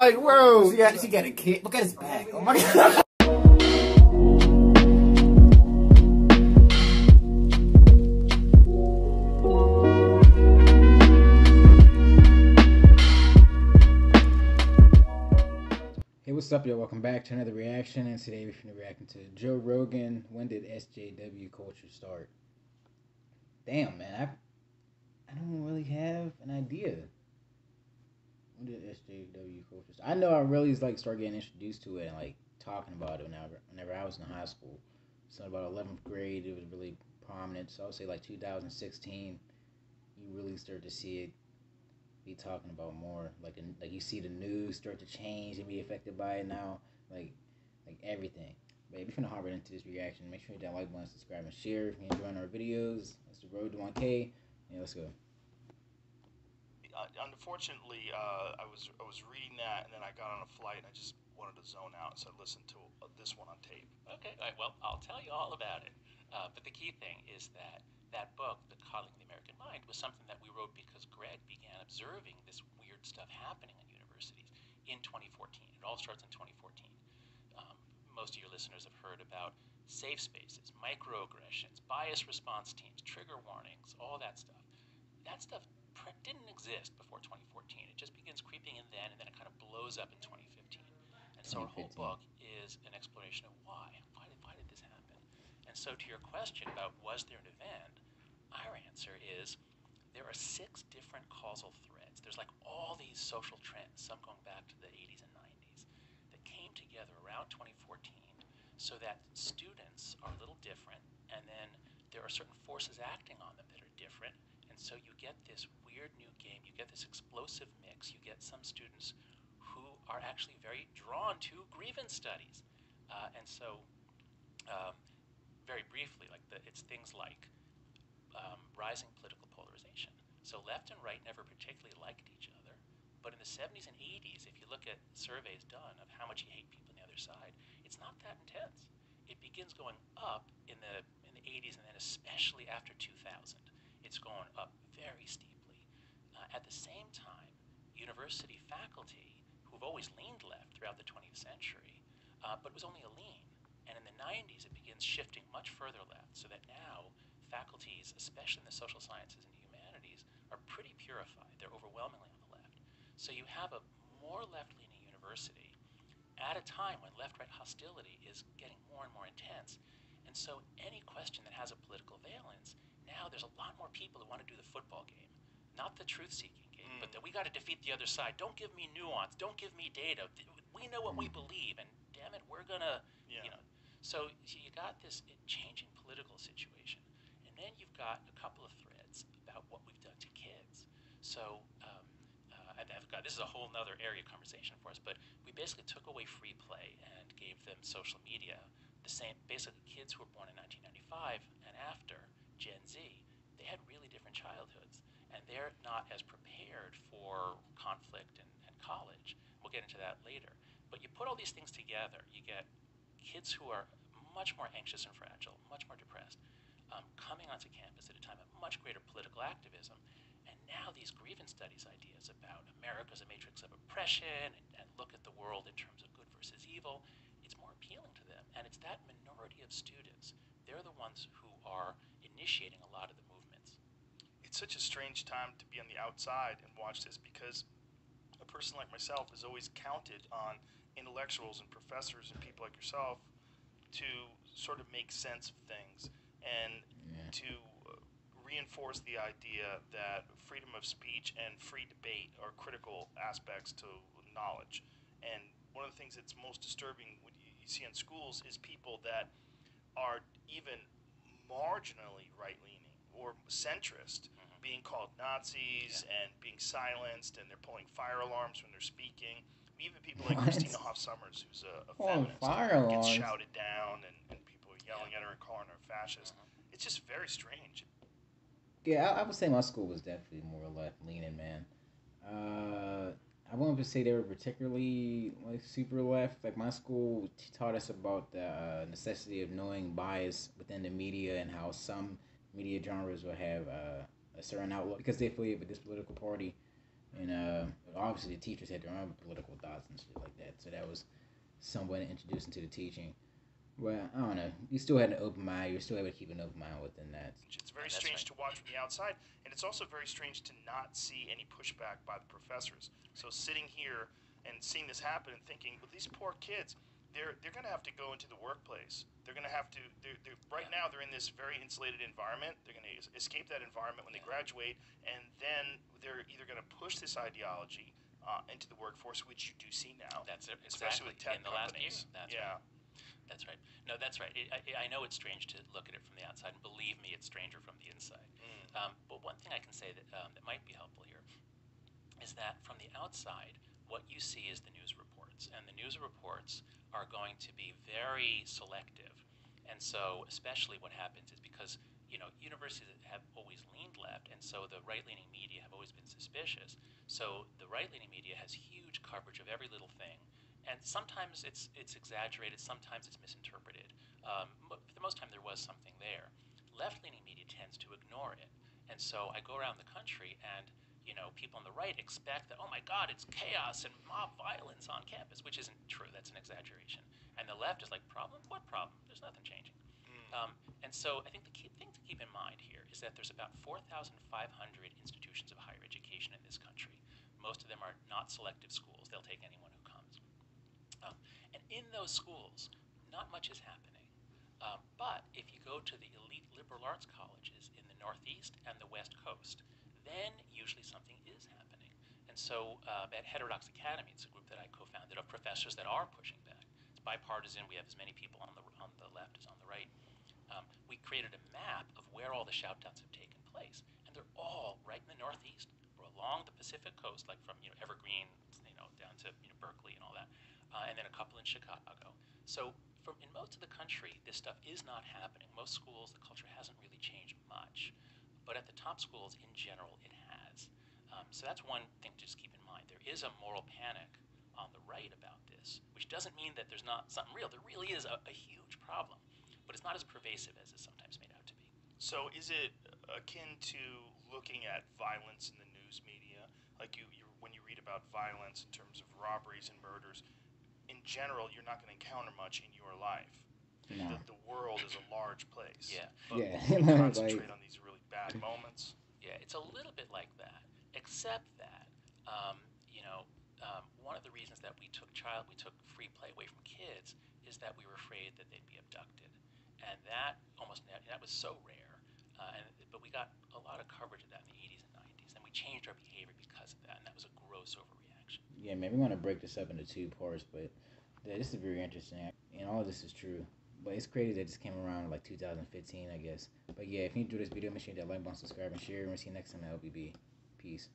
Like, bro, she got, she got a kid. Look at his back. Oh my god. Hey, what's up, y'all? Welcome back to another reaction. And today we're going to be reacting to Joe Rogan. When did SJW culture start? Damn, man, I I don't really have an idea. When did SJW culture? I know I really like start getting introduced to it and like talking about it whenever whenever I was in high school. So about eleventh grade, it was really prominent. So I would say like 2016, you really start to see it be talking about more. Like like you see the news start to change and be affected by it now. Like like everything. But if you're gonna right into this reaction, make sure you hit that like button, subscribe, and share. If you're enjoying our videos, it's the road to 1K. Yeah, let's go. Uh, unfortunately, uh, I was I was reading that, and then I got on a flight, and I just wanted to zone out, so I listened to uh, this one on tape. Okay, all right, well, I'll tell you all about it. Uh, but the key thing is that that book, The Coddling the American Mind, was something that we wrote because Greg began observing this weird stuff happening in universities in 2014. It all starts in 2014. Um, most of your listeners have heard about safe spaces, microaggressions, bias response teams, trigger warnings, all that stuff. That stuff didn't exist before 2014. It just begins creeping in then, and then it kind of blows up in 2015. And so our whole book is an exploration of why. Why did, why did this happen? And so to your question about was there an event, our answer is there are six different causal threads. There's like all these social trends, some going back to the 80s and 90s, that came together around 2014 so that students are a little different, and then there are certain forces acting on them that are different, and so you get this weird new game, you get this explosive mix, you get some students who are actually very drawn to grievance studies. Uh, and so, um, very briefly, like the, it's things like um, rising political polarization. So left and right never particularly liked each other, but in the 70s and 80s, if you look at surveys done of how much you hate people on the other side, it's not that intense. It begins going up in the in the 80s, and then especially after 2000, it's going up very steeply. Uh, at the same time, university faculty, who've always leaned left throughout the 20th century, uh, but it was only a lean. And in the 90s, it begins shifting much further left, so that now faculties, especially in the social sciences and humanities, are pretty purified. They're overwhelmingly on the left. So you have a more left leaning university at a time when left right hostility is getting more and more intense. And so any question that has a political valence, now there's a lot more people who want to do the football game not the truth seeking game, mm. but that we got to defeat the other side. Don't give me nuance. Don't give me data. We know what we mm. believe, and damn it, we're gonna, yeah. you know. So you got this changing political situation, and then you've got a couple of threads about what we've done to kids. So. Um, uh, I've got, this is a whole other area of conversation for us, but we basically took away free play and gave them social media. The same, basically, kids who were born in 1995 and after Gen Z, they had really different childhoods and they're not as prepared for conflict and, and college. We'll get into that later. But you put all these things together, you get kids who are much more anxious and fragile, much more depressed, um, coming onto campus at a time of much greater political activism. And now these grievance studies ideas about America as a matrix of oppression and, and look at the world in terms of good versus evil, it's more appealing to them. And it's that minority of students, they're the ones who are initiating a lot of the it's such a strange time to be on the outside and watch this because a person like myself has always counted on intellectuals and professors and people like yourself to sort of make sense of things and yeah. to uh, reinforce the idea that freedom of speech and free debate are critical aspects to knowledge. And one of the things that's most disturbing when you see in schools is people that are even marginally right leaning or centrist being called Nazis yeah. and being silenced, and they're pulling fire alarms when they're speaking. Even people like what? Christina Hoff Sommers, who's a, a feminist, fire gets shouted down, and, and people are yelling at her and calling her a fascist. Uh-huh. It's just very strange. Yeah, I, I, would say my school was definitely more left leaning, man. Uh, I wouldn't say they were particularly like super left. Like my school taught us about the uh, necessity of knowing bias within the media and how some media genres will have uh, a certain outlook because they affiliate with this political party. And uh, obviously, the teachers had their own political thoughts and shit like that. So that was somewhat introduced into the teaching. Well, I don't know. You still had an open mind. You're still able to keep an open mind within that. Very That's strange right. to watch from the outside, and it's also very strange to not see any pushback by the professors. So sitting here and seeing this happen and thinking, well, these poor kids, they're they're going to have to go into the workplace. They're going to have to. They're, they're, right now, they're in this very insulated environment. They're going to escape that environment when they graduate, and then they're either going to push this ideology uh, into the workforce, which you do see now, That's it, especially exactly with tech in the last year. companies. That's yeah. right. That's right. No, that's right. It, I, I know it's strange to look at it from the outside, and believe me, it's stranger from the inside. Mm. Um, but one thing I can say that um, that might be helpful here is that from the outside, what you see is the news reports, and the news reports are going to be very selective. And so, especially what happens is because you know universities have always leaned left, and so the right-leaning media have always been suspicious. So the right-leaning media has huge coverage of every little thing, and sometimes it's it's exaggerated, sometimes it's misinterpreted. Um, for the most time, there was something there. Left-leaning media tends to ignore it, and so I go around the country and you know, people on the right expect that, oh my God, it's chaos and mob violence on campus, which isn't true. That's an exaggeration. And the left is like, problem? What problem? There's nothing changing. Mm. Um, and so I think the key thing to keep in mind here is that there's about 4,500 institutions of higher education in this country. Most of them are not selective schools, they'll take anyone who comes. Um, and in those schools, not much is happening. Um, but if you go to the elite liberal arts colleges in the Northeast and the West Coast, then usually something is happening. And so uh, at Heterodox Academy, it's a group that I co-founded of professors that are pushing back. It's bipartisan. We have as many people on the on the left as on the right. Um, we created a map of where all the shoutouts have taken place, and they're all right in the Northeast, or along the Pacific coast, like from you know Evergreen, you know down to you know Berkeley and all that, uh, and then a couple in Chicago. So in most of the country, this stuff is not happening. Most schools, the culture hasn't really changed much but at the top schools in general, it has. Um, so that's one thing to just keep in mind. There is a moral panic on the right about this, which doesn't mean that there's not something real. There really is a, a huge problem, but it's not as pervasive as it's sometimes made out to be. So is it akin to looking at violence in the news media? Like you, you when you read about violence in terms of robberies and murders, in general, you're not going to encounter much in your life. No. The, the world is a large place. Yeah. But Yeah. we Like- on these really bad moments. Yeah, it's a little bit like that, except that, um, you know, um, one of the reasons that we took child, we took free play away from kids, is that we were afraid that they'd be abducted, and that almost that was so rare. Uh, and but we got a lot of coverage of that in the 80s and 90s, and we changed our behavior because of that, and that was a gross overreaction. Yeah, man, we're gonna break this up into two parts, but this is very interesting, and all this is true. But it's crazy that this came around like 2015, I guess. But yeah, if you enjoyed this video, make sure you hit that like button, subscribe, and share, and we'll see you next time at LBB. Peace.